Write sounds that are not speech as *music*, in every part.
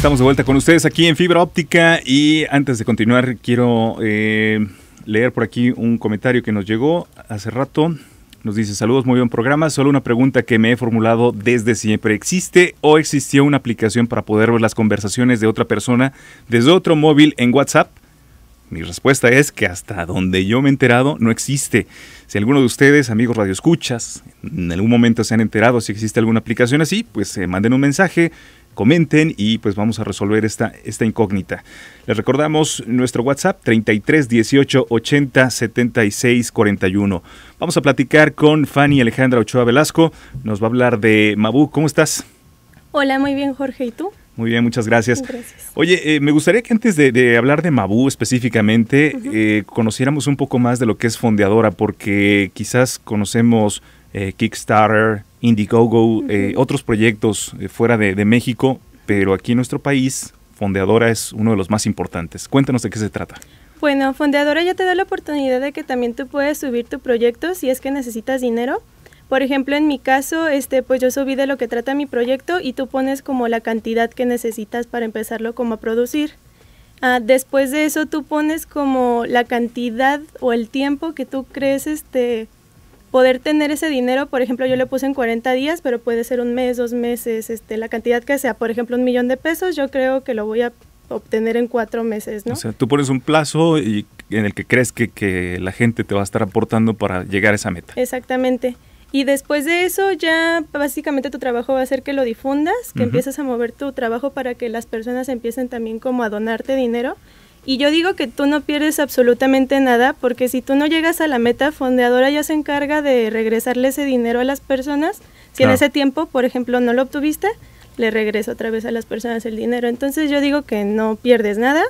Estamos de vuelta con ustedes aquí en Fibra Óptica y antes de continuar quiero eh, leer por aquí un comentario que nos llegó hace rato. Nos dice saludos, muy buen programa. Solo una pregunta que me he formulado desde siempre. ¿Existe o existió una aplicación para poder ver las conversaciones de otra persona desde otro móvil en WhatsApp? Mi respuesta es que hasta donde yo me he enterado no existe. Si alguno de ustedes, amigos radioescuchas, en algún momento se han enterado si existe alguna aplicación así, pues eh, manden un mensaje, comenten y pues vamos a resolver esta, esta incógnita. Les recordamos nuestro WhatsApp 33 18 80 76 41. Vamos a platicar con Fanny Alejandra Ochoa Velasco. Nos va a hablar de Mabu. ¿Cómo estás? Hola, muy bien Jorge. ¿Y tú? Muy bien, muchas gracias. Gracias. Oye, eh, me gustaría que antes de, hablar de Mabu específicamente, eh, conociéramos un poco más de lo que es Fondeadora, porque quizás conocemos eh, Kickstarter, Indiegogo, otros proyectos fuera de, México, pero aquí en nuestro país, Fondeadora es uno de los más importantes. Cuéntanos de qué se trata. Bueno, Fondeadora ya te da la oportunidad de que también tú puedes subir tu proyecto si es que necesitas dinero. Por ejemplo, en mi caso, este, pues yo subí de lo que trata mi proyecto y tú pones como la cantidad que necesitas para empezarlo como a producir. Ah, después de eso tú pones como la cantidad o el tiempo que tú crees este poder tener ese dinero, por ejemplo, yo le puse en 40 días, pero puede ser un mes, dos meses, este, la cantidad que sea, por ejemplo, un millón de pesos, yo creo que lo voy a obtener en cuatro meses, ¿no? O sea, tú pones un plazo y en el que crees que, que la gente te va a estar aportando para llegar a esa meta. Exactamente. Y después de eso ya básicamente tu trabajo va a ser que lo difundas, que empieces a mover tu trabajo para que las personas empiecen también como a donarte dinero. Y yo digo que tú no pierdes absolutamente nada porque si tú no llegas a la meta, Fondeadora ya se encarga de regresarle ese dinero a las personas. Si en ese tiempo, por ejemplo, no lo obtuviste, le regresa otra vez a las personas el dinero. Entonces yo digo que no pierdes nada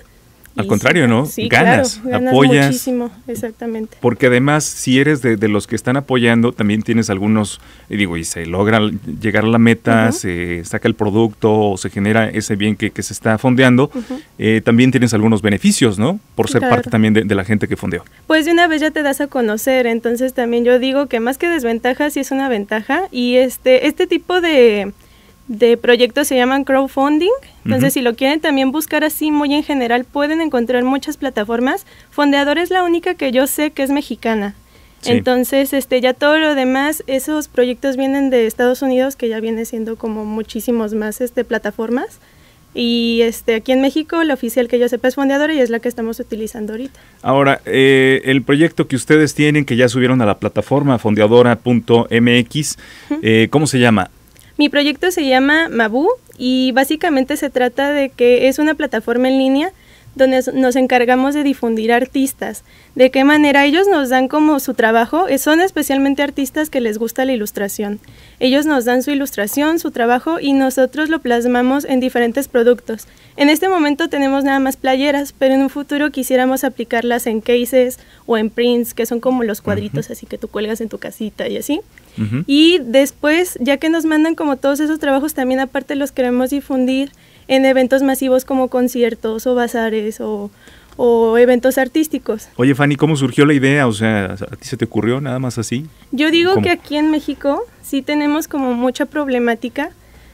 al contrario, ¿no? Sí, ganas, claro, apoyas. Muchísimo, exactamente. Porque además, si eres de, los que están apoyando, también tienes algunos, y digo, y se logra llegar a la meta, se saca el producto o se genera ese bien que, se está fondeando, eh, también tienes algunos beneficios, ¿no? Por ser parte también de, de, la gente que fondeó. Pues de una vez ya te das a conocer, entonces también yo digo que más que desventaja, sí es una ventaja. Y este, este tipo de de proyectos se llaman crowdfunding. Entonces, si lo quieren también buscar así muy en general, pueden encontrar muchas plataformas. Fondeador es la única que yo sé que es mexicana. Entonces, este, ya todo lo demás, esos proyectos vienen de Estados Unidos, que ya viene siendo como muchísimos más este, plataformas. Y este, aquí en México, la oficial que yo sepa es Fondeadora y es la que estamos utilizando ahorita. Ahora, eh, el proyecto que ustedes tienen, que ya subieron a la plataforma fondeadora.mx, eh, ¿cómo se llama? Mi proyecto se llama Mabu y básicamente se trata de que es una plataforma en línea donde nos encargamos de difundir artistas. De qué manera ellos nos dan como su trabajo, eh, son especialmente artistas que les gusta la ilustración. Ellos nos dan su ilustración, su trabajo y nosotros lo plasmamos en diferentes productos. En este momento tenemos nada más playeras, pero en un futuro quisiéramos aplicarlas en cases o en prints, que son como los cuadritos así que tú cuelgas en tu casita y así. Y después, ya que nos mandan como todos esos trabajos, también aparte los queremos difundir en eventos masivos como conciertos o bazares o, eventos artísticos. Oye, Fanny, ¿cómo surgió la idea? O sea, ¿a ti se te ocurrió nada más así? Yo digo que aquí en México sí tenemos como mucha problemática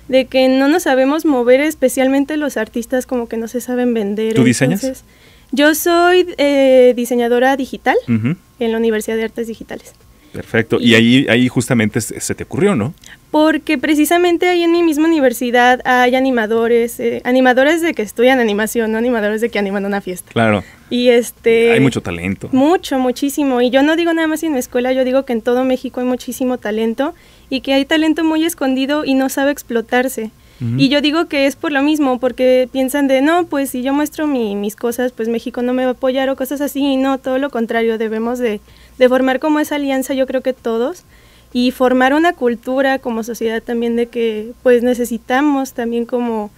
de que no nos sabemos mover, especialmente los artistas como que no se saben vender. ¿Tú diseñas? yo soy eh, diseñadora digital en la Universidad de Artes Digitales. Perfecto. Y, ahí, ahí justamente se te ocurrió, ¿no? Porque precisamente ahí en mi misma universidad hay animadores, eh, animadores de que estudian animación, no animadores de que animan una fiesta. Claro. Y este... Hay mucho talento. Mucho, muchísimo. Y yo no digo nada más en mi escuela, yo digo que en todo México hay muchísimo talento y que hay talento muy escondido y no sabe explotarse. Y yo digo que es por lo mismo, porque piensan de, no, pues si yo muestro mis cosas, pues México no me va a apoyar o cosas así, y no, todo lo contrario, debemos de, de formar como esa alianza, yo creo que todos, y formar una cultura como sociedad también de que pues necesitamos también como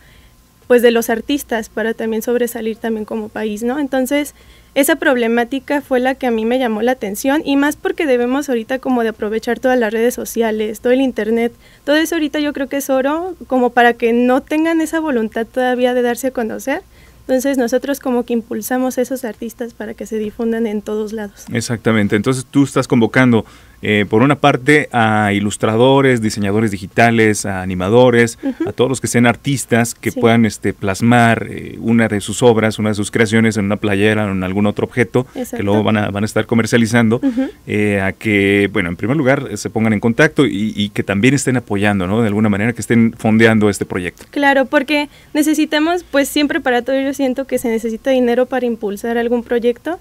pues de los artistas para también sobresalir también como país, ¿no? Entonces, esa problemática fue la que a mí me llamó la atención y más porque debemos ahorita como de aprovechar todas las redes sociales, todo el internet, todo eso ahorita yo creo que es oro como para que no tengan esa voluntad todavía de darse a conocer. Entonces nosotros como que impulsamos a esos artistas para que se difundan en todos lados. Exactamente, entonces tú estás convocando eh, por una parte, a ilustradores, diseñadores digitales, a animadores, a todos los que sean artistas que puedan este, plasmar eh, una de sus obras, una de sus creaciones en una playera o en algún otro objeto que luego van a, van a estar comercializando, eh, a que, bueno, en primer lugar, se pongan en contacto y, y, que también estén apoyando, ¿no? De alguna manera, que estén fondeando este proyecto. Claro, porque necesitamos, pues siempre para todo yo siento que se necesita dinero para impulsar algún proyecto.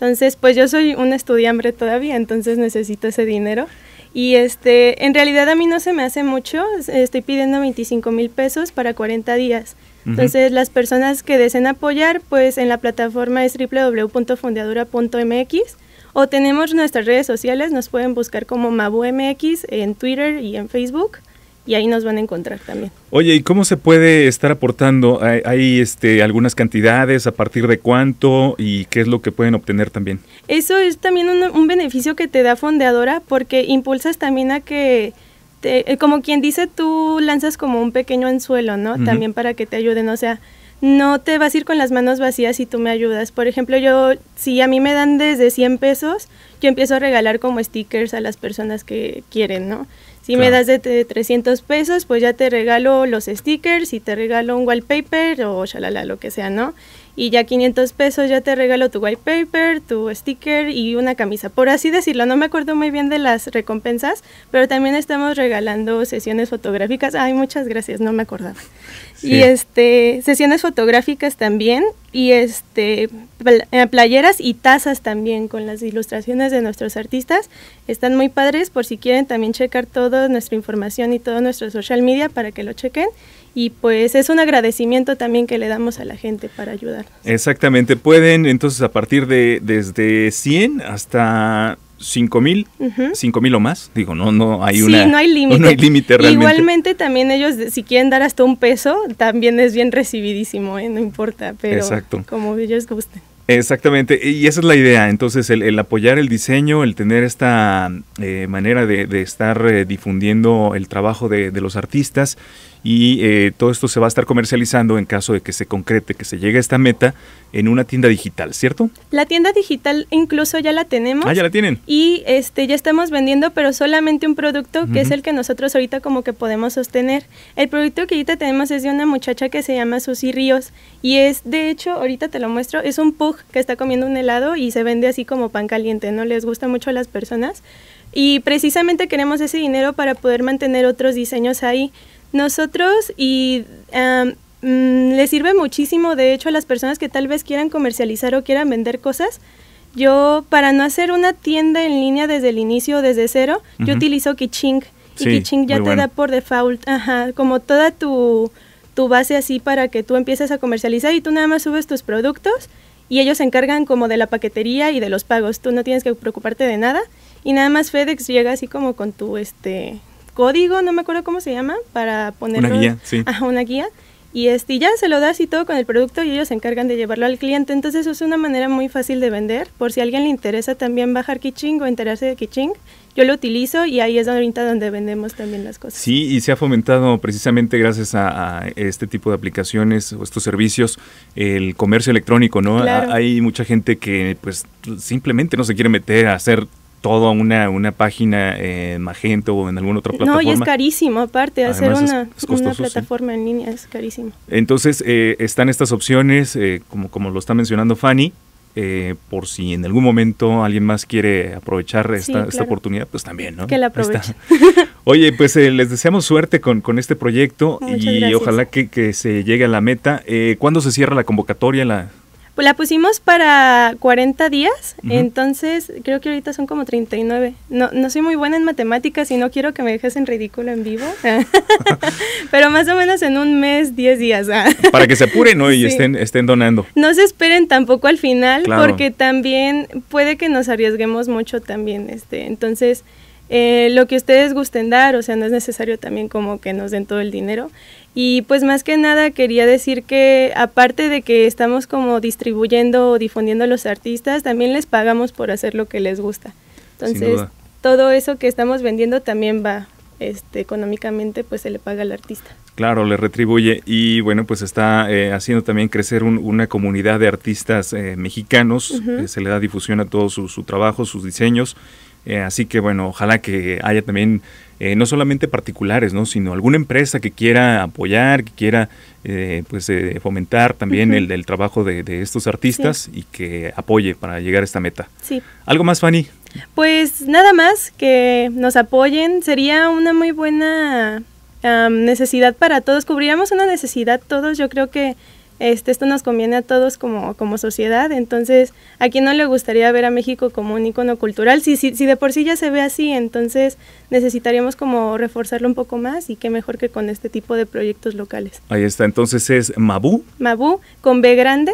Entonces, pues yo soy un estudiante todavía, entonces necesito ese dinero. Y este, en realidad a mí no se me hace mucho, estoy pidiendo 25 mil pesos para 40 días. Entonces, las personas que deseen apoyar, pues en la plataforma es www.fondeadura.mx o tenemos nuestras redes sociales, nos pueden buscar como MabuMX en Twitter y en Facebook y ahí nos van a encontrar también. Oye, ¿y cómo se puede estar aportando? ¿Hay, este, algunas cantidades? ¿A partir de cuánto? ¿Y qué es lo que pueden obtener también? Eso es también un, beneficio que te da Fondeadora porque impulsas también a que, te, eh, como quien dice, tú lanzas como un pequeño anzuelo, ¿no? También para que te ayuden, o sea, no te vas a ir con las manos vacías si tú me ayudas. Por ejemplo, yo, si a mí me dan desde 100 pesos, yo empiezo a regalar como stickers a las personas que quieren, ¿no? Si me das de, 300 pesos, pues ya te regalo los stickers y te regalo un wallpaper o shalala, lo que sea, ¿no? Y ya 500 pesos ya te regalo tu wallpaper, tu sticker y una camisa. Por así decirlo, no me acuerdo muy bien de las recompensas, pero también estamos regalando sesiones fotográficas. Ay, muchas gracias, no me acordaba. Y este, sesiones fotográficas también y este eh, playeras y tazas también con las ilustraciones de nuestros artistas. Están muy padres por si quieren también checar toda nuestra información y todo nuestro social media para que lo chequen. Y pues es un agradecimiento también que le damos a la gente para ayudar. Exactamente, pueden entonces a partir de desde 100 hasta 5 mil, cinco mil o más, digo, no, no hay una, no hay límite. *laughs* No hay límite realmente. Igualmente también ellos, si quieren dar hasta un peso, también es bien recibidísimo, ¿eh? no importa, pero como ellos gusten. Exactamente, y esa es la idea. Entonces, el, apoyar el diseño, el tener esta eh, manera de, estar eh, difundiendo el trabajo de, los artistas y eh, todo esto se va a estar comercializando en caso de que se concrete, que se llegue a esta meta en una tienda digital, ¿cierto? La tienda digital incluso ya la tenemos. Ah, ya la tienen. Y este ya estamos vendiendo, pero solamente un producto que es el que nosotros ahorita como que podemos sostener. El producto que ahorita tenemos es de una muchacha que se llama Susi Ríos y es, de hecho, ahorita te lo muestro, es un pug que está comiendo un helado y se vende así como pan caliente, ¿no? Les gusta mucho a las personas. Y precisamente queremos ese dinero para poder mantener otros diseños ahí. Nosotros y mm, le sirve muchísimo, de hecho, a las personas que tal vez quieran comercializar o quieran vender cosas. Yo, para no hacer una tienda en línea desde el inicio, desde cero, yo utilizo Kiching. Y Kiching ya te da por default, ajá, como toda tu, tu base así para que tú empieces a comercializar y tú nada más subes tus productos y ellos se encargan como de la paquetería y de los pagos. Tú no tienes que preocuparte de nada y nada más FedEx llega así como con tu este código, no me acuerdo cómo se llama, para ponerlo. Una guía, sí. Ajá, una guía. Y este, ya se lo das y todo con el producto y ellos se encargan de llevarlo al cliente. Entonces eso es una manera muy fácil de vender. Por si a alguien le interesa también bajar Kiching o enterarse de Kiching, yo lo utilizo y ahí es ahorita donde vendemos también las cosas. Sí, y se ha fomentado precisamente gracias a, este tipo de aplicaciones o estos servicios el comercio electrónico, ¿no? Hay mucha gente que pues simplemente no se quiere meter a hacer toda una, una página en Magento o en alguna otra plataforma. No, y es carísimo, aparte, hacer una, una, plataforma en línea es carísimo. Entonces, eh, están estas opciones, eh, como, como lo está mencionando Fanny, eh, por si en algún momento alguien más quiere aprovechar esta, esta oportunidad, pues también, ¿no? Que la aproveche. *laughs* Oye, pues les deseamos suerte con, con este proyecto y ojalá que, que, se llegue a la meta. ¿Cuándo se cierra la convocatoria? La, pues la pusimos para 40 días, entonces creo que ahorita son como 39. No, no soy muy buena en matemáticas y no quiero que me dejes en ridículo en vivo, *laughs* *laughs* pero más o menos en un mes, 10 días. *laughs* para que se apuren ¿no? y estén, estén donando. No se esperen tampoco al final, porque también puede que nos arriesguemos mucho también. este Entonces, eh, lo que ustedes gusten dar, o sea, no es necesario también como que nos den todo el dinero. Y pues más que nada quería decir que aparte de que estamos como distribuyendo o difundiendo a los artistas, también les pagamos por hacer lo que les gusta. Entonces, todo eso que estamos vendiendo también va este, económicamente, pues se le paga al artista. Claro, le retribuye y bueno, pues está eh, haciendo también crecer una comunidad de artistas eh, mexicanos, se le da difusión a todo su, su trabajo, sus diseños Eh, así que bueno, ojalá que haya también eh, no solamente particulares, ¿no? sino alguna empresa que quiera apoyar, que quiera eh, pues fomentar también el, trabajo de, estos artistas y que apoye para llegar a esta meta. Sí. ¿Algo más, Fanny? Pues nada más que nos apoyen, sería una muy buena necesidad para todos, cubriríamos una necesidad todos, yo creo que este, esto nos conviene a todos como, como sociedad, entonces a quien no le gustaría ver a México como un icono cultural, si, si, si de por sí ya se ve así, entonces necesitaríamos como reforzarlo un poco más y qué mejor que con este tipo de proyectos locales. Ahí está, entonces es Mabu. Mabu con B grande.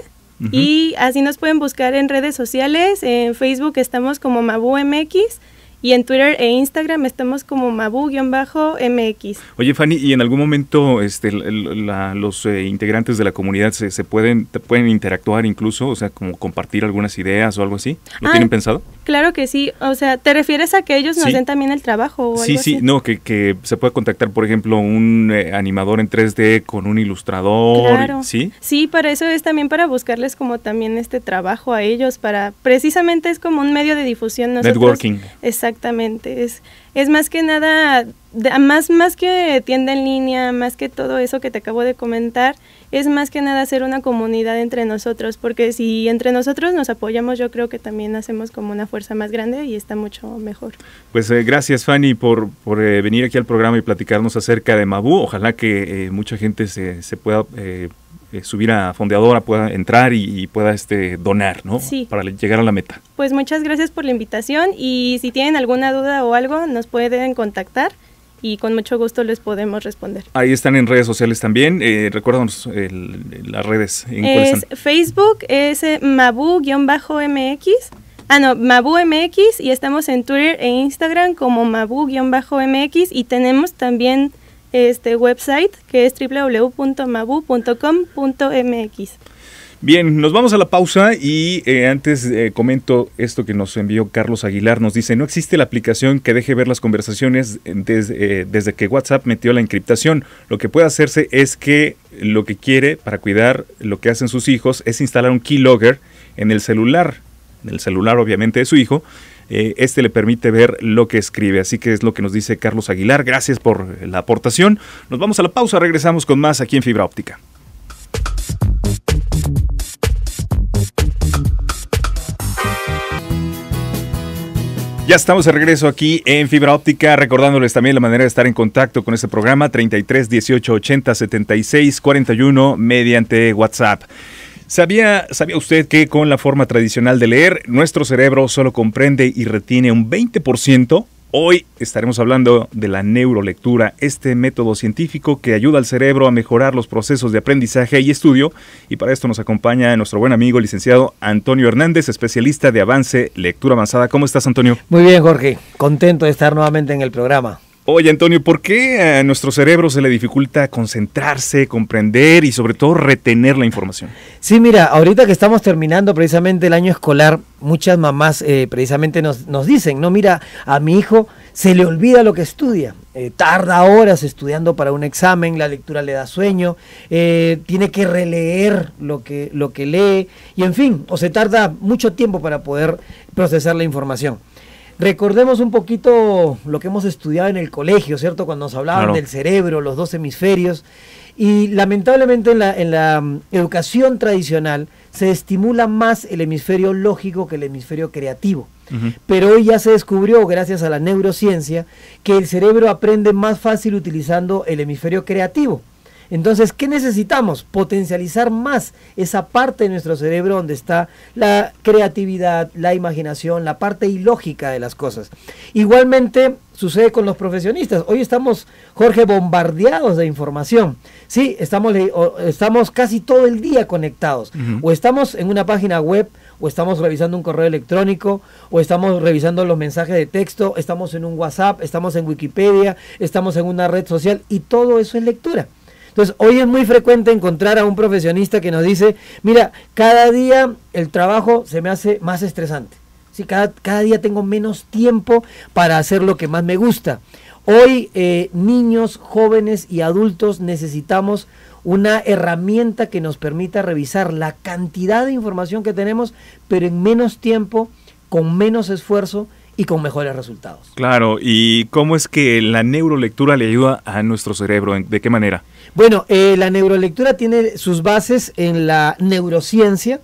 Y así nos pueden buscar en redes sociales, en Facebook estamos como Mabu MX, y en Twitter e Instagram estamos como mabu-mx. Oye, Fanny, ¿y en algún momento este, los eh, integrantes de la comunidad se, pueden, pueden interactuar incluso? O sea, como compartir algunas ideas o algo así. ¿Lo ah, tienen pensado? Claro que sí. O sea, ¿te refieres a que ellos nos den también el trabajo? O sí, sí. No, que, que, se puede contactar, por ejemplo, un eh, animador en 3D con un ilustrador. Claro. ¿Sí? Sí, para eso es también para buscarles como también este trabajo a ellos, para precisamente es como un medio de difusión. Networking. Exactamente, es, es más que nada, más, más que tienda en línea, más que todo eso que te acabo de comentar, es más que nada hacer una comunidad entre nosotros, porque si entre nosotros nos apoyamos, yo creo que también hacemos como una fuerza más grande y está mucho mejor. Pues eh, gracias Fanny por, por eh, venir aquí al programa y platicarnos acerca de Mabu. Ojalá que eh, mucha gente se, se pueda eh, subir a Fondeadora, pueda entrar y, pueda este, donar, ¿no? Sí. Para llegar a la meta. Pues muchas gracias por la invitación y si tienen alguna duda o algo, nos pueden contactar y con mucho gusto les podemos responder. Ahí están en redes sociales también. Eh, recuérdanos las redes. ¿en es Facebook es eh, Mabu-MX. Ah, no, Mabu MX y estamos en Twitter e Instagram como Mabu-MX y tenemos también este website que es www.mabu.com.mx. Bien, nos vamos a la pausa y eh, antes eh, comento esto que nos envió Carlos Aguilar. Nos dice, no existe la aplicación que deje ver las conversaciones desde, eh, desde que WhatsApp metió la encriptación. Lo que puede hacerse es que lo que quiere para cuidar lo que hacen sus hijos es instalar un keylogger en el celular, en el celular obviamente de su hijo, este le permite ver lo que escribe. Así que es lo que nos dice Carlos Aguilar. Gracias por la aportación. Nos vamos a la pausa, regresamos con más aquí en Fibra Óptica. Ya estamos de regreso aquí en Fibra Óptica, recordándoles también la manera de estar en contacto con este programa 33 18 80 76 41 mediante WhatsApp. ¿Sabía, ¿Sabía usted que con la forma tradicional de leer, nuestro cerebro solo comprende y retiene un 20%? Hoy estaremos hablando de la neurolectura, este método científico que ayuda al cerebro a mejorar los procesos de aprendizaje y estudio. Y para esto nos acompaña nuestro buen amigo licenciado Antonio Hernández, especialista de avance, lectura avanzada. ¿Cómo estás, Antonio? Muy bien, Jorge. Contento de estar nuevamente en el programa. Oye, Antonio, ¿por qué a nuestro cerebro se le dificulta concentrarse, comprender y sobre todo retener la información? Sí, mira, ahorita que estamos terminando precisamente el año escolar, muchas mamás eh, precisamente nos, nos, dicen, no, mira, a mi hijo se le olvida lo que estudia, eh, tarda horas estudiando para un examen, la lectura le da sueño, eh, tiene que releer lo que, lo que lee y en fin, o se tarda mucho tiempo para poder procesar la información. Recordemos un poquito lo que hemos estudiado en el colegio, ¿cierto? Cuando nos hablaban del cerebro, los dos hemisferios. Y lamentablemente en la, en la mm, educación tradicional se estimula más el hemisferio lógico que el hemisferio creativo. Pero hoy ya se descubrió, gracias a la neurociencia, que el cerebro aprende más fácil utilizando el hemisferio creativo. Entonces, ¿qué necesitamos? Potencializar más esa parte de nuestro cerebro donde está la creatividad, la imaginación, la parte ilógica de las cosas. Igualmente sucede con los profesionistas. Hoy estamos, Jorge, bombardeados de información. Sí, estamos, estamos casi todo el día conectados. O estamos en una página web, o estamos revisando un correo electrónico, o estamos revisando los mensajes de texto, estamos en un WhatsApp, estamos en Wikipedia, estamos en una red social, y todo eso es lectura. Entonces, hoy es muy frecuente encontrar a un profesionista que nos dice, mira, cada día el trabajo se me hace más estresante. ¿sí? Cada, día tengo menos tiempo para hacer lo que más me gusta. Hoy eh, niños, jóvenes y adultos necesitamos una herramienta que nos permita revisar la cantidad de información que tenemos, pero en menos tiempo, con menos esfuerzo y con mejores resultados. Claro, ¿y cómo es que la neurolectura le ayuda a nuestro cerebro? ¿De qué manera? Bueno, eh, la neurolectura tiene sus bases en la neurociencia.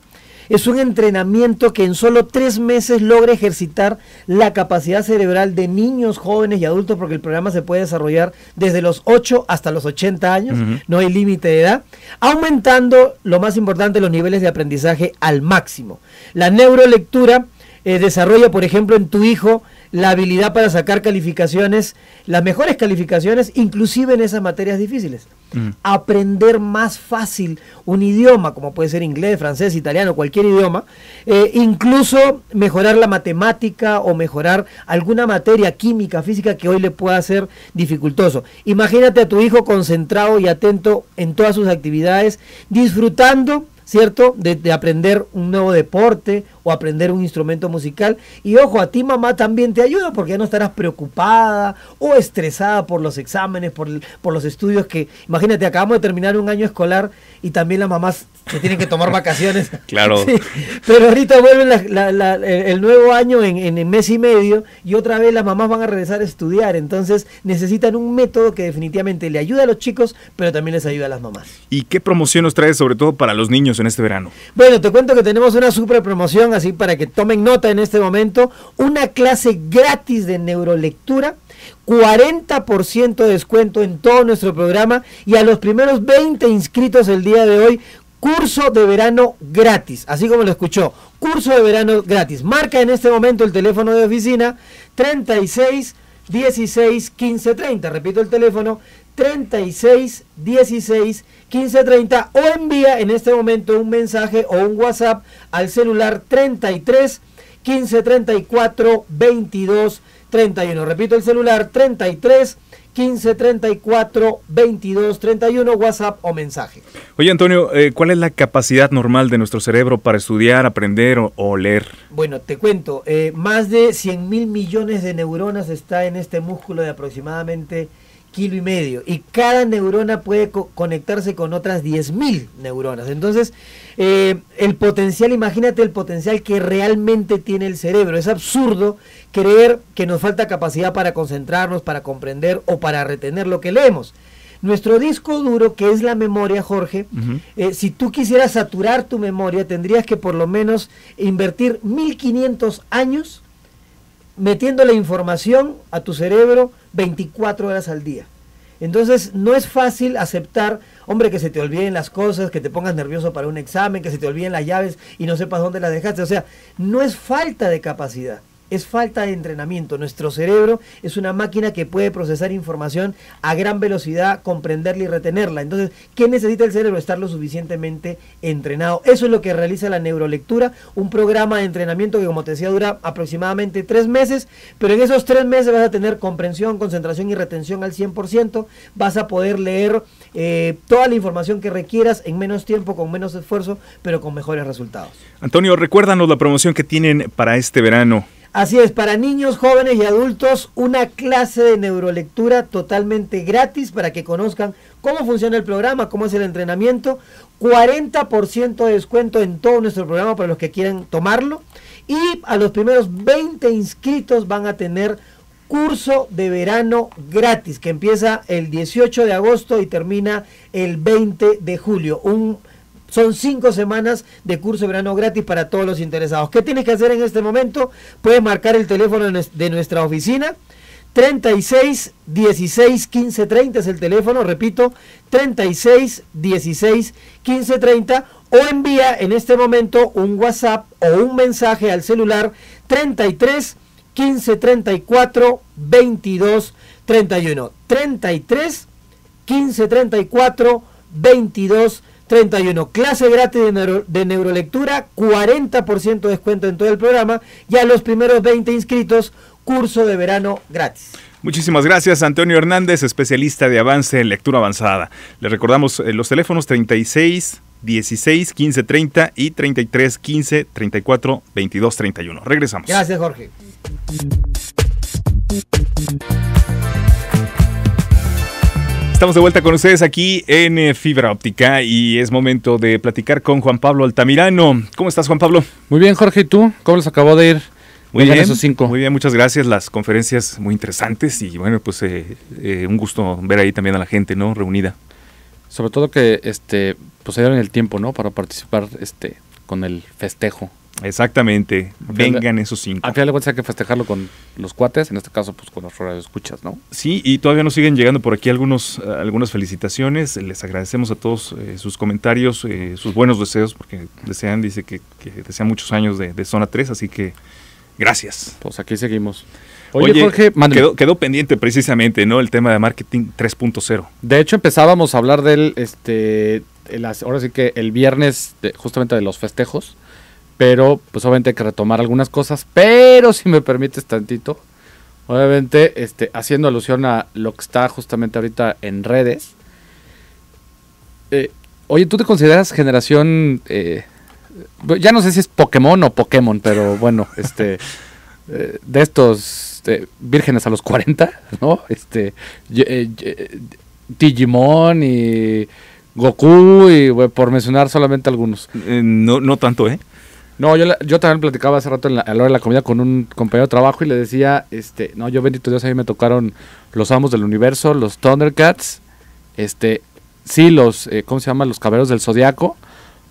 Es un entrenamiento que en solo tres meses logra ejercitar la capacidad cerebral de niños, jóvenes y adultos, porque el programa se puede desarrollar desde los 8 hasta los 80 años, no hay límite de edad, aumentando, lo más importante, los niveles de aprendizaje al máximo. La neurolectura eh, desarrolla, por ejemplo, en tu hijo la habilidad para sacar calificaciones, las mejores calificaciones, inclusive en esas materias difíciles. Mm. Aprender más fácil un idioma, como puede ser inglés, francés, italiano, cualquier idioma, eh, incluso mejorar la matemática o mejorar alguna materia química, física que hoy le pueda ser dificultoso. Imagínate a tu hijo concentrado y atento en todas sus actividades, disfrutando ¿cierto? De, aprender un nuevo deporte o aprender un instrumento musical. Y ojo, a ti mamá también te ayuda porque ya no estarás preocupada o estresada por los exámenes, por, por los estudios que, imagínate, acabamos de terminar un año escolar y también las mamás se tienen que tomar vacaciones. *laughs* Claro. pero ahorita vuelve el nuevo año en, en, mes y medio y otra vez las mamás van a regresar a estudiar. Entonces necesitan un método que definitivamente le ayuda a los chicos, pero también les ayuda a las mamás. ¿Y qué promoción nos trae sobre todo para los niños en este verano? Bueno, te cuento que tenemos una super promoción, así para que tomen nota en este momento. Una clase gratis de neurolectura 40% de descuento en todo nuestro programa y a los primeros 20 inscritos el día de hoy, curso de verano gratis, así como lo escuchó, curso de verano gratis. Marca en este momento el teléfono de oficina 36 16 15 30, repito el teléfono 36 16 15 30 o envía en este momento un mensaje o un WhatsApp al celular 33 15 34 22 31. Repito el celular 33 15 34 22 31 WhatsApp o mensaje. Oye Antonio, eh, ¿cuál es la capacidad normal de nuestro cerebro para estudiar, aprender o, leer? Bueno, te cuento, eh, más de 100 mil millones de neuronas está en este músculo de aproximadamente kilo y medio. Y cada neurona puede conectarse con otras 10.000 neuronas. Entonces, eh, el potencial, imagínate el potencial que realmente tiene el cerebro. Es absurdo creer que nos falta capacidad para concentrarnos, para comprender o para retener lo que leemos. Nuestro disco duro, que es la memoria, Jorge, eh, si tú quisieras saturar tu memoria, tendrías que por lo menos invertir 1500 años metiendo la información a tu cerebro 24 horas al día. Entonces no es fácil aceptar, hombre, que se te olviden las cosas, que te pongas nervioso para un examen, que se te olviden las llaves y no sepas dónde las dejaste. O sea, no es falta de capacidad es falta de entrenamiento. Nuestro cerebro es una máquina que puede procesar información a gran velocidad, comprenderla y retenerla. Entonces, ¿qué necesita el cerebro? Estar lo suficientemente entrenado. Eso es lo que realiza la neurolectura, un programa de entrenamiento que, como te decía, dura aproximadamente tres meses, pero en esos tres meses vas a tener comprensión, concentración y retención al 100%, vas a poder leer eh, toda la información que requieras en menos tiempo, con menos esfuerzo, pero con mejores resultados. Antonio, recuérdanos la promoción que tienen para este verano. Así es, para niños, jóvenes y adultos, una clase de neurolectura totalmente gratis para que conozcan cómo funciona el programa, cómo es el entrenamiento. 40% de descuento en todo nuestro programa para los que quieran tomarlo. Y a los primeros 20 inscritos van a tener curso de verano gratis que empieza el 18 de agosto y termina el 20 de julio. Un son cinco semanas de curso de verano gratis para todos los interesados. ¿Qué tienes que hacer en este momento? Puedes marcar el teléfono de nuestra oficina. 36 16 15 30 es el teléfono, repito, 36 16 15 30 o envía en este momento un WhatsApp o un mensaje al celular 33 15 34 22 31. 33 15 34 22 31. Clase gratis de, neurolectura, 40% de descuento en todo el programa y a los primeros 20 inscritos, curso de verano gratis. Muchísimas gracias, Antonio Hernández, especialista de avance en lectura avanzada. Le recordamos eh, los teléfonos 36 16 15 30 y 33 15 34 22 31. Regresamos. Gracias, Jorge. Estamos de vuelta con ustedes aquí en eh, Fibra Óptica y es momento de platicar con Juan Pablo Altamirano. ¿Cómo estás, Juan Pablo? Muy bien, Jorge. ¿Y tú? ¿Cómo les acabó de ir Muy bien, esos cinco. Muy bien, muchas gracias. Las conferencias muy interesantes y bueno, pues eh, eh, un gusto ver ahí también a la gente, ¿no? Reunida. Sobre todo que este pues se dieron el tiempo, ¿no? Para participar este con el festejo. Exactamente, vengan esos cinco. Al final de cuentas hay que festejarlo con los cuates, en este caso pues con los escuchas, ¿no? Sí, y todavía nos siguen llegando por aquí algunos, algunas felicitaciones, les agradecemos a todos eh, sus comentarios, eh, sus buenos deseos, porque desean, dice que, desean muchos años de, de, Zona 3, así que gracias. Pues aquí seguimos. Oye, Jorge, quedó, quedó, pendiente precisamente, ¿no? El tema de marketing 3.0. De hecho, empezábamos a hablar del, este, ahora sí que el viernes, justamente de los festejos, pero pues obviamente hay que retomar algunas cosas, pero si me permites tantito, obviamente este, haciendo alusión a lo que está justamente ahorita en redes. Eh, oye, ¿tú te consideras generación, eh, ya no sé si es Pokémon o Pokémon, pero bueno, este, eh, de estos este, vírgenes a los 40, ¿no? Este, eh, Digimon y Goku, y por mencionar solamente algunos. Eh, no, no tanto, ¿eh? No, yo, yo también platicaba hace rato en la, a la hora de la comida con un compañero de trabajo y le decía, este, no, yo bendito Dios, a mí me tocaron los amos del universo, los Thundercats, este, sí, los, eh, ¿cómo se llama? Los caballeros del zodiaco.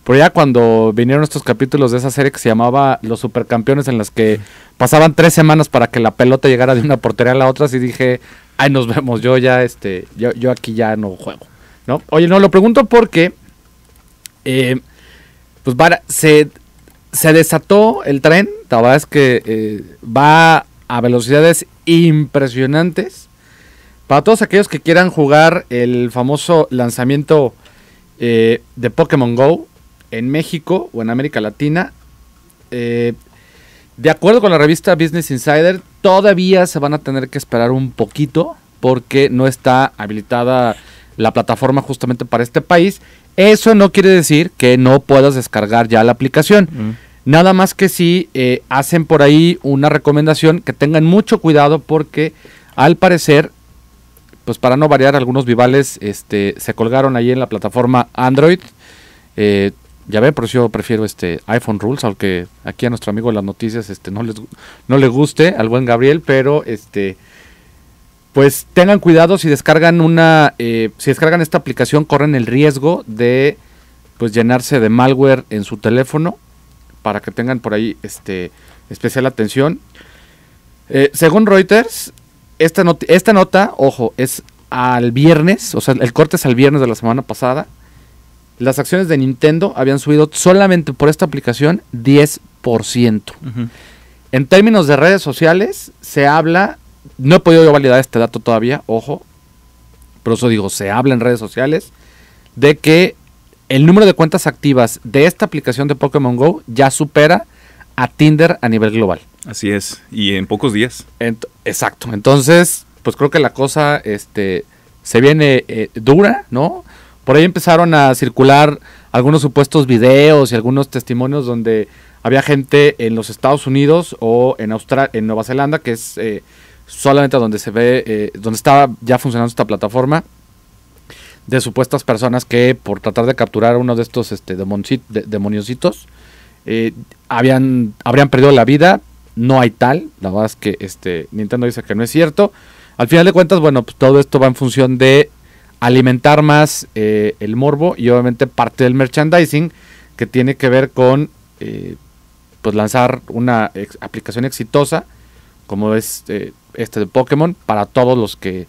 Pero ya cuando vinieron estos capítulos de esa serie que se llamaba Los Supercampeones, en las que pasaban tres semanas para que la pelota llegara de una portería a la otra, así dije, ay, nos vemos, yo ya, este, yo, yo aquí ya no juego, ¿no? Oye, no, lo pregunto porque, eh, pues, para, se, se desató el tren, la verdad es que eh, va a velocidades impresionantes. Para todos aquellos que quieran jugar el famoso lanzamiento eh, de Pokémon Go, en México o en América Latina. Eh, de acuerdo con la revista Business Insider, todavía se van a tener que esperar un poquito porque no está habilitada la plataforma justamente para este país. Eso no quiere decir que no puedas descargar ya la aplicación. Mm. Nada más que si eh, hacen por ahí una recomendación que tengan mucho cuidado porque al parecer, pues para no variar, algunos vivales este, se colgaron ahí en la plataforma Android. Eh, ya ven, por eso yo prefiero este iPhone Rules, aunque aquí a nuestro amigo de las noticias este no les no le guste al buen Gabriel, pero este pues tengan cuidado si descargan una eh, si descargan esta aplicación corren el riesgo de pues llenarse de malware en su teléfono para que tengan por ahí este especial atención. Eh, según Reuters, esta, esta nota, ojo, es al viernes, o sea, el corte es al viernes de la semana pasada las acciones de Nintendo habían subido solamente por esta aplicación 10%. En términos de redes sociales, se habla, no he podido yo validar este dato todavía, ojo, pero eso digo, se habla en redes sociales, de que el número de cuentas activas de esta aplicación de Pokémon Go ya supera a Tinder a nivel global. Así es, y en pocos días. exacto, entonces, pues creo que la cosa este, se viene eh, dura, ¿no? Por ahí empezaron a circular algunos supuestos videos y algunos testimonios donde había gente en los Estados Unidos o en Australia, en Nueva Zelanda, que es eh, solamente donde se ve, eh, donde estaba ya funcionando esta plataforma, de supuestas personas que por tratar de capturar uno de estos este, demoniositos, eh, habían, habrían perdido la vida. No hay tal, la verdad es que este, Nintendo dice que no es cierto. Al final de cuentas, bueno, pues todo esto va en función de alimentar más eh, el morbo y obviamente parte del merchandising que tiene que ver con eh, pues lanzar una aplicación exitosa como es este de Pokémon para todos los que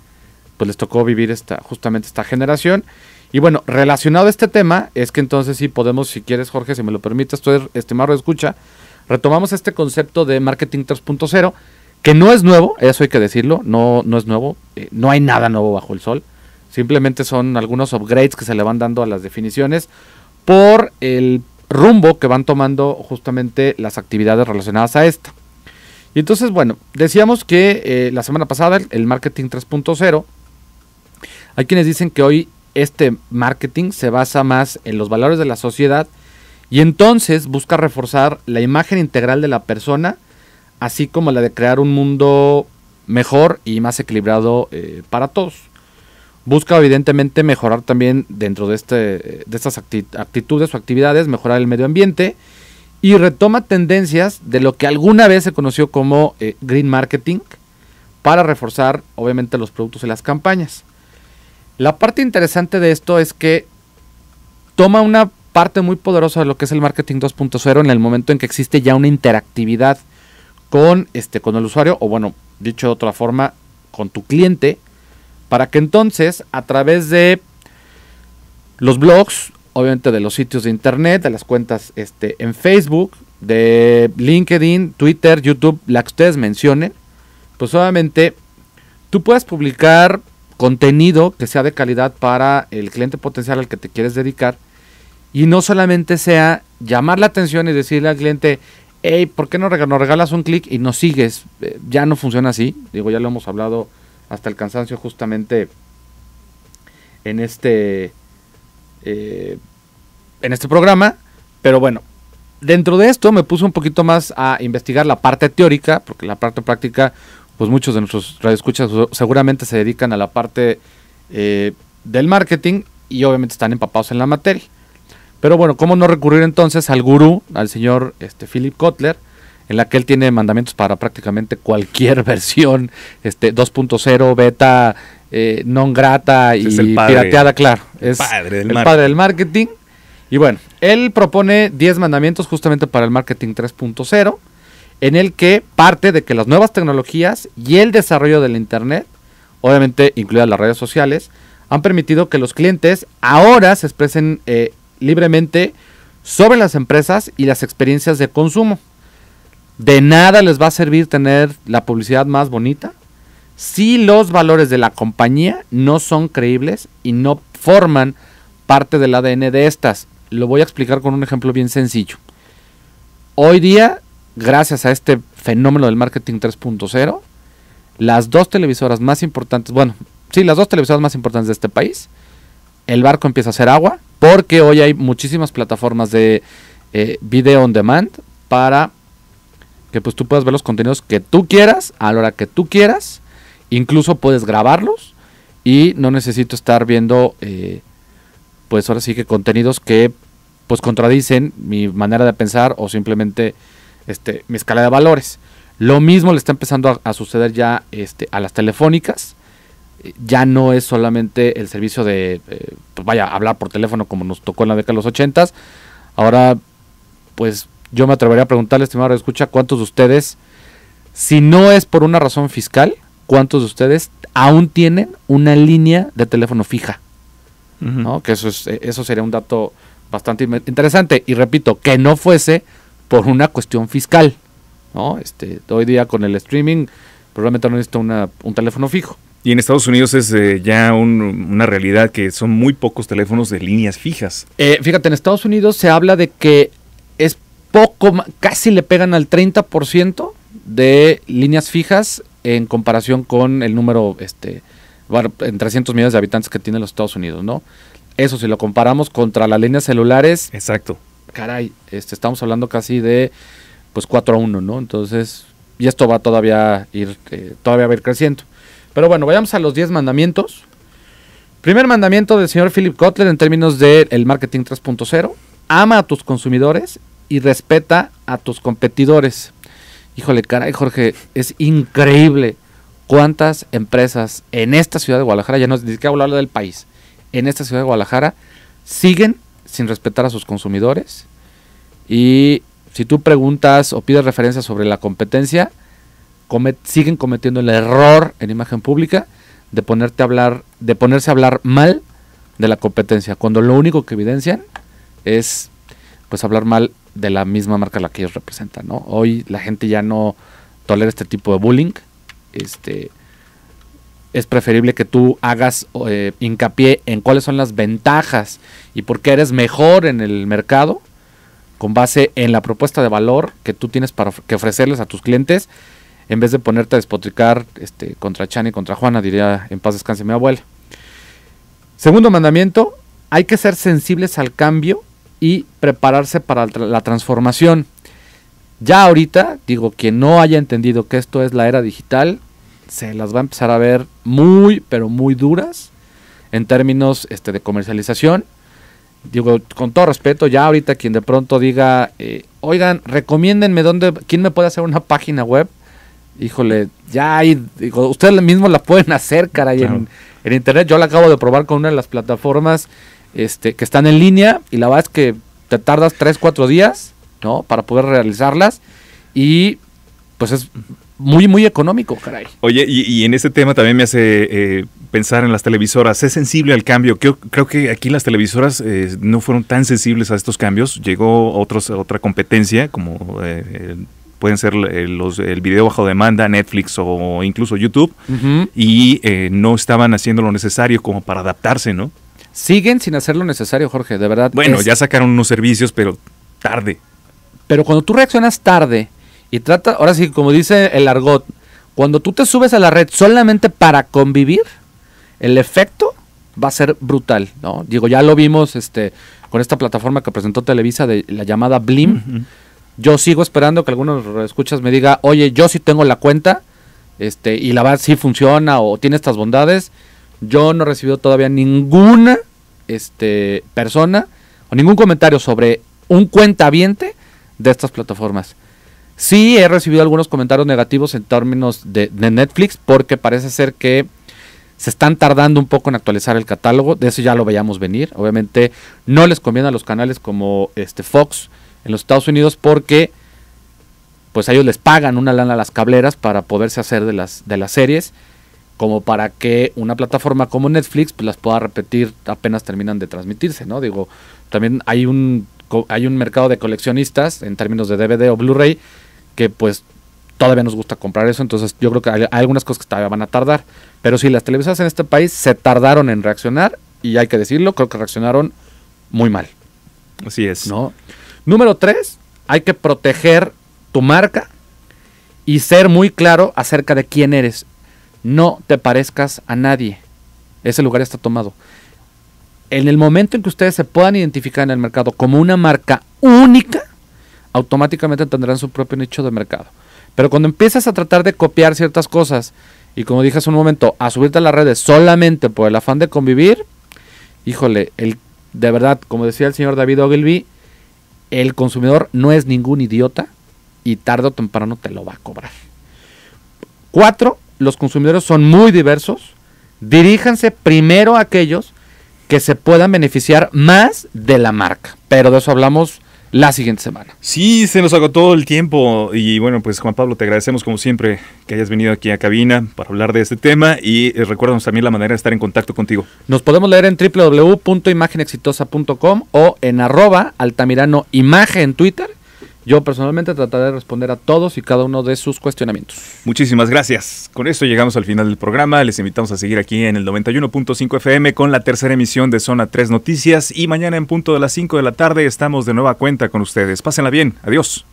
pues les tocó vivir esta justamente esta generación y bueno relacionado a este tema es que entonces sí podemos si quieres Jorge si me lo permites tú estimado escucha retomamos este concepto de marketing 3.0 que no es nuevo eso hay que decirlo no no es nuevo no hay nada nuevo bajo el sol Simplemente son algunos upgrades que se le van dando a las definiciones por el rumbo que van tomando justamente las actividades relacionadas a esta. Y entonces, bueno, decíamos que eh, la semana pasada el marketing 3.0, hay quienes dicen que hoy este marketing se basa más en los valores de la sociedad y entonces busca reforzar la imagen integral de la persona, así como la de crear un mundo mejor y más equilibrado eh, para todos. Busca evidentemente mejorar también dentro de, este, de estas actitudes o actividades, mejorar el medio ambiente y retoma tendencias de lo que alguna vez se conoció como eh, green marketing para reforzar obviamente los productos y las campañas. La parte interesante de esto es que toma una parte muy poderosa de lo que es el marketing 2.0 en el momento en que existe ya una interactividad con, este, con el usuario, o bueno, dicho de otra forma, con tu cliente, para que entonces a través de los blogs, obviamente de los sitios de internet, de las cuentas este, en Facebook, de LinkedIn, Twitter, YouTube, la que ustedes mencionen, pues obviamente tú puedes publicar contenido que sea de calidad para el cliente potencial al que te quieres dedicar y no solamente sea llamar la atención y decirle al cliente, hey, ¿por qué no nos regalas un clic y nos sigues? Eh, ya no funciona así, digo, ya lo hemos hablado hasta el cansancio justamente en este, eh, en este programa, pero bueno, dentro de esto me puse un poquito más a investigar la parte teórica, porque la parte práctica, pues muchos de nuestros radioescuchas seguramente se dedican a la parte eh, del marketing y obviamente están empapados en la materia. Pero bueno, ¿cómo no recurrir entonces al gurú, al señor este, Philip Kotler, en la que él tiene mandamientos para prácticamente cualquier *laughs* versión, este 2.0, beta, eh, non grata y pirateada, claro. Es el padre del marketing. Y bueno, él propone 10 mandamientos justamente para el marketing 3.0, en el que parte de que las nuevas tecnologías y el desarrollo del Internet, obviamente incluidas las redes sociales, han permitido que los clientes ahora se expresen eh, libremente sobre las empresas y las experiencias de consumo. De nada les va a servir tener la publicidad más bonita si los valores de la compañía no son creíbles y no forman parte del ADN de estas. Lo voy a explicar con un ejemplo bien sencillo. Hoy día, gracias a este fenómeno del marketing 3.0, las dos televisoras más importantes, bueno, sí, las dos televisoras más importantes de este país, el barco empieza a hacer agua porque hoy hay muchísimas plataformas de eh, video on demand para que pues tú puedas ver los contenidos que tú quieras, a la hora que tú quieras. Incluso puedes grabarlos y no necesito estar viendo, eh, pues ahora sí que contenidos que pues contradicen mi manera de pensar o simplemente este, mi escala de valores. Lo mismo le está empezando a, suceder ya este, a las telefónicas ya no es solamente el servicio de, eh, pues vaya, hablar por teléfono como nos tocó en la década de los ochentas. Ahora, pues yo me atrevería a preguntarle, estimado escucha, ¿cuántos de ustedes, si no es por una razón fiscal, cuántos de ustedes aún tienen una línea de teléfono fija? ¿No? Que eso, es, eso sería un dato bastante interesante. Y repito, que no fuese por una cuestión fiscal. ¿no? Este, hoy día con el streaming probablemente no necesito una, un teléfono fijo. Y en Estados Unidos es eh, ya una realidad que son muy pocos teléfonos de líneas fijas. Eh, fíjate, en Estados Unidos se habla de que es poco, casi le pegan al 30% de líneas fijas en comparación con el número, este, en 300 millones de habitantes que tiene los Estados Unidos, ¿no? Eso si lo comparamos contra las líneas celulares. Exacto. Caray, este, estamos hablando casi de pues 4 a 1, ¿no? Entonces, y esto va todavía ir, eh, todavía va a ir creciendo. Pero bueno, vayamos a los 10 mandamientos. Primer mandamiento del señor Philip Kotler en términos del marketing 3.0. Ama a tus consumidores y respeta a tus competidores. Híjole, caray, Jorge, es increíble cuántas empresas en esta ciudad de Guadalajara, ya no ni siquiera hablar del país, en esta ciudad de Guadalajara, siguen sin respetar a sus consumidores. Y si tú preguntas o pides referencias sobre la competencia, siguen cometiendo el error en imagen pública de ponerte a hablar, de ponerse a hablar mal de la competencia, cuando lo único que evidencian es pues hablar mal de la misma marca la que ellos representan, ¿no? Hoy la gente ya no tolera este tipo de bullying. Este es preferible que tú hagas eh, hincapié en cuáles son las ventajas y por qué eres mejor en el mercado con base en la propuesta de valor que tú tienes para que ofrecerles a tus clientes en vez de ponerte a despotricar este, contra Chani y contra Juana, diría en paz descanse mi abuela. Segundo mandamiento, hay que ser sensibles al cambio y prepararse para la transformación. Ya ahorita, digo, quien no haya entendido que esto es la era digital, se las va a empezar a ver muy, pero muy duras en términos este, de comercialización. Digo, con todo respeto, ya ahorita quien de pronto diga, eh, oigan, recomiéndenme dónde, quién me puede hacer una página web. Híjole, ya hay, digo, ustedes mismos la pueden hacer, caray, en, en, internet. Yo la acabo de probar con una de las plataformas este, que están en línea y la verdad es que te tardas 3, 4 días, ¿no? Para poder realizarlas y pues es muy, muy económico, caray. Oye, y, en este tema también me hace eh, pensar en las televisoras. ¿Es sensible al cambio? Creo, creo que aquí las televisoras eh, no fueron tan sensibles a estos cambios. Llegó otros, otra competencia, como eh, pueden ser los, el video bajo demanda, Netflix o incluso YouTube, y no estaban haciendo lo necesario como para adaptarse, ¿no? Siguen sin hacer lo necesario, Jorge, de verdad. Bueno, ya sacaron unos servicios, pero tarde. Pero cuando tú reaccionas tarde y trata, ahora sí, como dice el argot, cuando tú te subes a la red solamente para convivir, el efecto va a ser brutal, ¿no? Digo, ya lo vimos este, con esta plataforma que presentó Televisa de la llamada Blim. Yo sigo esperando que algunos escuchas me diga, oye, yo sí tengo la cuenta, este, y la verdad sí funciona o tiene estas bondades. Yo no he recibido todavía ninguna este, persona o ningún comentario sobre un cuentaviente de estas plataformas. Sí he recibido algunos comentarios negativos en términos de, Netflix porque parece ser que se están tardando un poco en actualizar el catálogo, de eso ya lo veíamos venir. Obviamente no les conviene a los canales como este Fox en los Estados Unidos porque pues a ellos les pagan una lana a las cableras para poderse hacer de las, de las series, como para que una plataforma como Netflix pues las pueda repetir apenas terminan de transmitirse, ¿no? Digo, también hay un hay un mercado de coleccionistas en términos de DVD o Blu-ray que pues todavía nos gusta comprar eso, entonces yo creo que hay, algunas cosas que todavía van a tardar, pero sí, las televisoras en este país se tardaron en reaccionar y hay que decirlo, creo que reaccionaron muy mal. Así es. ¿no? Número tres, hay que proteger tu marca y ser muy claro acerca de quién eres. No te parezcas a nadie. Ese lugar está tomado. En el momento en que ustedes se puedan identificar en el mercado como una marca única, automáticamente tendrán su propio nicho de mercado. Pero cuando empiezas a tratar de copiar ciertas cosas y como dije hace un momento, a subirte a las redes solamente por el afán de convivir, híjole, el, de verdad, como decía el señor David Ogilvy, el consumidor no es ningún idiota y tarde o temprano te lo va a cobrar. Cuatro, los consumidores son muy diversos. Diríjanse primero a aquellos que se puedan beneficiar más de la marca. Pero de eso hablamos la siguiente semana. Sí, se nos agotó el tiempo y bueno, pues Juan Pablo, te agradecemos como siempre que hayas venido aquí a cabina para hablar de este tema y eh, recuérdanos también la manera de estar en contacto contigo. Nos podemos leer en www.imagenexitosa.com o en arroba altamirano imagen en Twitter yo personalmente trataré de responder a todos y cada uno de sus cuestionamientos. Muchísimas gracias. Con esto llegamos al final del programa. Les invitamos a seguir aquí en el 91.5 FM con la tercera emisión de Zona 3 Noticias y mañana en punto de las 5 de la tarde estamos de nueva cuenta con ustedes. Pásenla bien. Adiós.